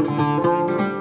Música